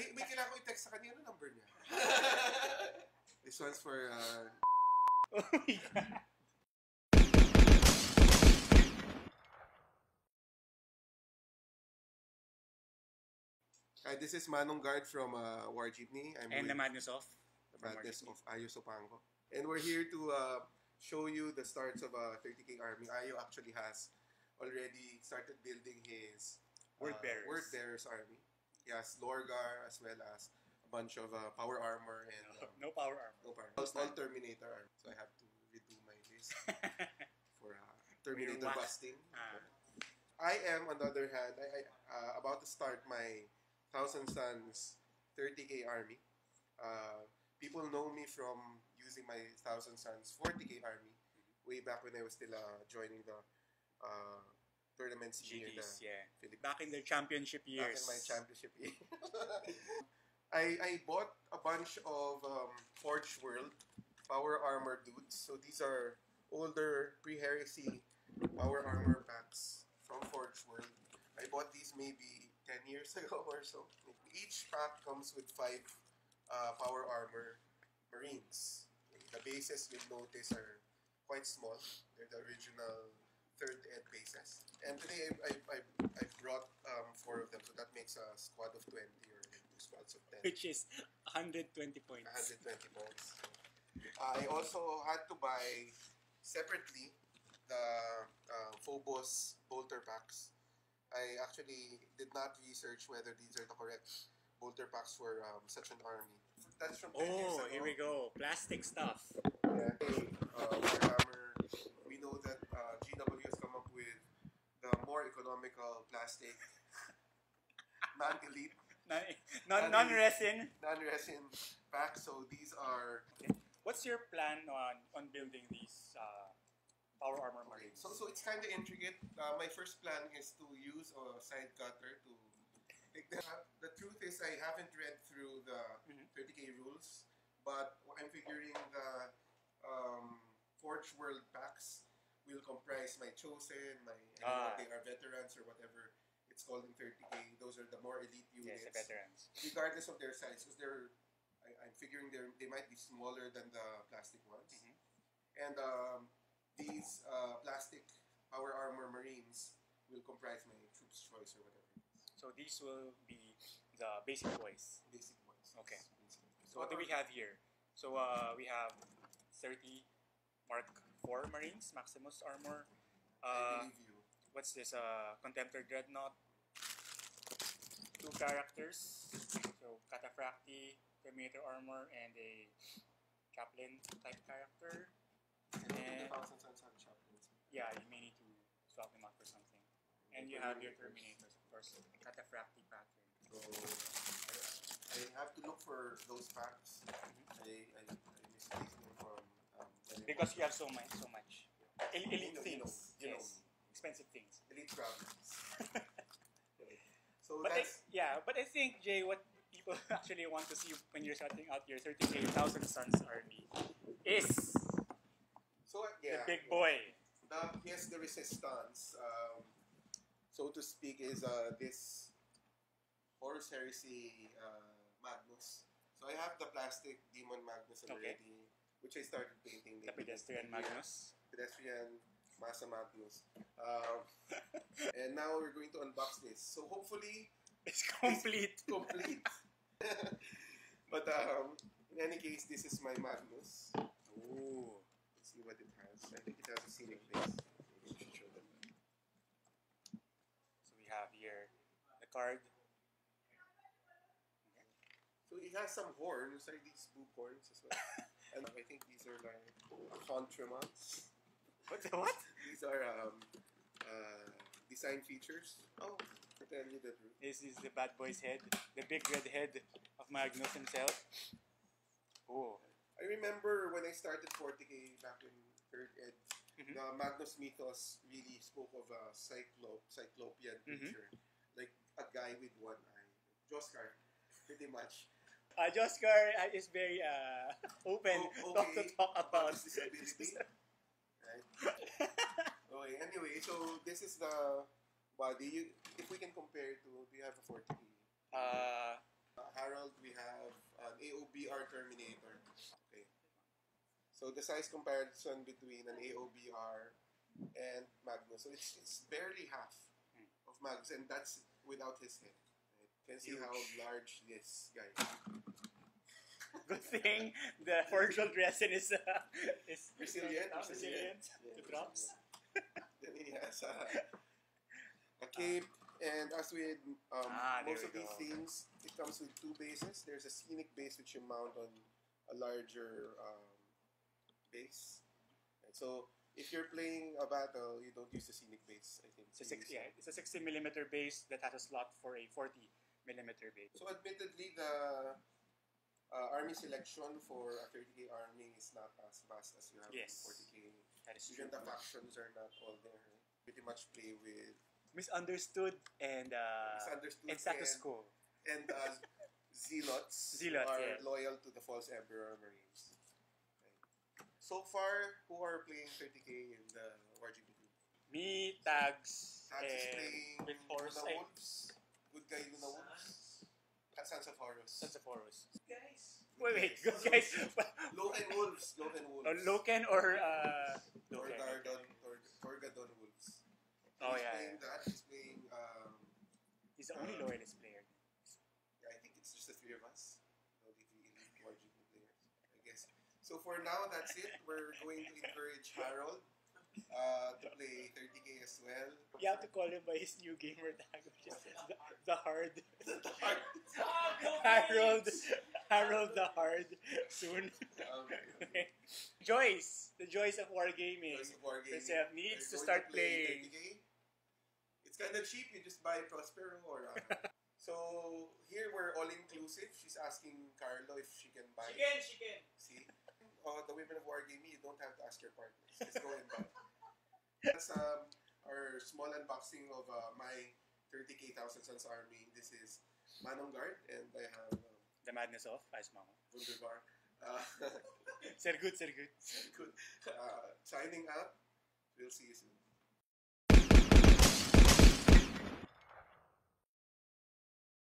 Ay, may kailangan ko i-text sa kanya. Ano number niya? This one's for, uh, Oh my God. Hi, this is Manong Guard from uh, War Jeepney. I'm And with the madness of? the madness of Ayo Sopango. And we're here to uh, show you the starts of a 30k army. Ayo actually has already started building his Word uh, bearers. Word bearers army. Has Lorgar as well as a bunch of uh, power armor and um, No power armor. no power. All, all Terminator armor. So I have to redo my list for uh, Terminator wax. busting. Ah. I am, on the other hand, I, I uh, about to start my Thousand Sons 30k army. Uh, people know me from using my Thousand Sons 40k army way back when I was still uh, joining the tournaments here. GDs, The yeah. Philippines. Back in their championship years. Back in my championship year. I, I bought a bunch of um, Forge World Power Armor dudes. So these are older pre-heresy Power Armor packs from Forge World. I bought these maybe 10 years ago or so. Each pack comes with five uh, Power Armor Marines. The bases you'll notice are quite small. They're the original third ed bases. And today I, I, I, I brought um, four of them, so that makes a squad of 20 or two squads of 10. Which is 120 points. 120 points. I also had to buy separately the uh, Phobos bolter packs. I actually did not research whether these are the correct bolter packs for um, such an army. That's from 10 years Oh, here we go. Plastic stuff. Yeah. Uh, Warhammer, we know that uh, GW has come up with the more economical plastic non-elite, Non- non- Non-resin. non-resin packs. So these are What's your plan on, on building these uh, power armor Okay, marines? so so it's kind of intricate. Uh, my first plan is to use a side cutter to take them up. The truth is, I haven't read through the Mhm. 30k rules, but I'm figuring the um, Forge World packs will comprise my chosen, my I don't know if they are veterans or whatever it's called in 30k. Those are the more elite units, yes, the veterans. regardless of their size, because they're I, I'm figuring they they might be smaller than the plastic ones. Mhm. And um, these uh, plastic power armor marines will comprise my troops choice or whatever. So these will be the basic boys. Basic ones. Okay. Basic. So what do we have here? So uh, we have 30 Mark IV Marines, Maximus armor. Uh, what's this? Uh, Contemptor Dreadnought. Two characters. So Cataphracti, Terminator armor, and a Chaplain type character. And Thousand Sons have chaplains. yeah, you may need to swap them out for something. And you have your Terminators, of course. Cataphracti pattern. So I, I have to look for those packs. I, I, I misplaced them from um, Because you have so much, so much. El- You elite know, you things. know, yes. Expensive things. elite travelers. So But I, yeah, but I think Jay, what people actually want to see when you're starting out your 30k thousand sons army is so yeah. the big boy. The, yes, the resistance, um, so to speak, is uh, this Horus Heresy uh, Magnus. So I have the plastic Demon Magnus Okay. already, which I started painting. The pedestrian Magnus. Pedestrian Massa Magnus. Um, and now we're going to unbox this. So hopefully, It's complete. complete. but um, in any case, this is my Magnus. Ooh. Let's see what it has. I think it has a scenic place. Maybe I should show them. So we have here the card. So it has some horns, like these boob horns as well. and I think these are like contrements. What? the What? These are um, uh, design features. Oh, to tell you the truth. This is the bad boy's head, the big red head of Magnus himself. Oh. I remember when I started 40k back in third ed, Mhm. the Magnus mythos really spoke of a cyclop, cyclopean Mhm. creature, like a guy with one eye. Joskar, pretty much. Uh, Joskar uh, is very uh, open O- talk to talk about disability. Right. Okay. Anyway, so this is the body. You, if we can compare it to, do you have a 40k? uh, Uh, Harold we have an AOBR Terminator. Okay. So the size comparison between an AOBR and Magnus. So it's it's barely half of Magnus, and that's without his head. Right? You can see how large this guy. is. Good thing the forged resin is uh, is Resilient, uh, resilient. resilient Yeah, to drops. Then he has a, a cape, and as with um, Ah, most of these things, it comes with two bases. There's a scenic base which you mount on a larger um, base. And so if you're playing a battle, you don't use the scenic base. I think It's a six, yeah, it's a 60 millimeter base that has a slot for a 40 millimeter base. So admittedly, the uh, army selection for a 30k army is not as vast as you have Yes. in 40k. That is true. Even the factions are not all there. Right? Pretty much play with Misunderstood and uh, misunderstood and status and, quo. and uh, zealots, Zealots, are yeah. loyal to the false emperor marines. Right. So far, who are playing 30k in the RGB group? Me, Tags, Tax is and playing with eh, Wolves. Good guy Luna Wolves. At Sons of Horus. Sons of Horus. Guys. Wait, wait, good guys. Loken Wolves. Loken Wolves. Uh, Loken or uh, Or Loken. Gardon. Or Torgaddon Wolves. Oh, He's yeah, playing yeah. that. He's playing, um, He's the only loyalist player. yeah, I think it's just the three of us. The only three elite RGB players, I guess. So for now, that's it. We're going to encourage Harold uh, to play 30k as well. You have to call him by his new gamer tag, which is the, the Hard. Ah, go Harold, Kings! Harold the Hard, soon. Um, Joyce, the Joyce of Wargaming. Voice of Wargaming. Herself needs We're to start play playing. 30K. It's kind of cheap. You just buy Prospero or. Uh, so here we're all inclusive. She's asking Carlo if she can buy. She can, she can. See, uh, the women of Wargaming, you don't have to ask your partners. Just go and buy. That's um, our small unboxing of uh, my 30k Thousand Sons Army. This is Manong Guard, and I have um, The Madness of Ice Mango. Wunderbar. Uh, Sehr good, sehr good. good. Uh, signing up. We'll see you soon.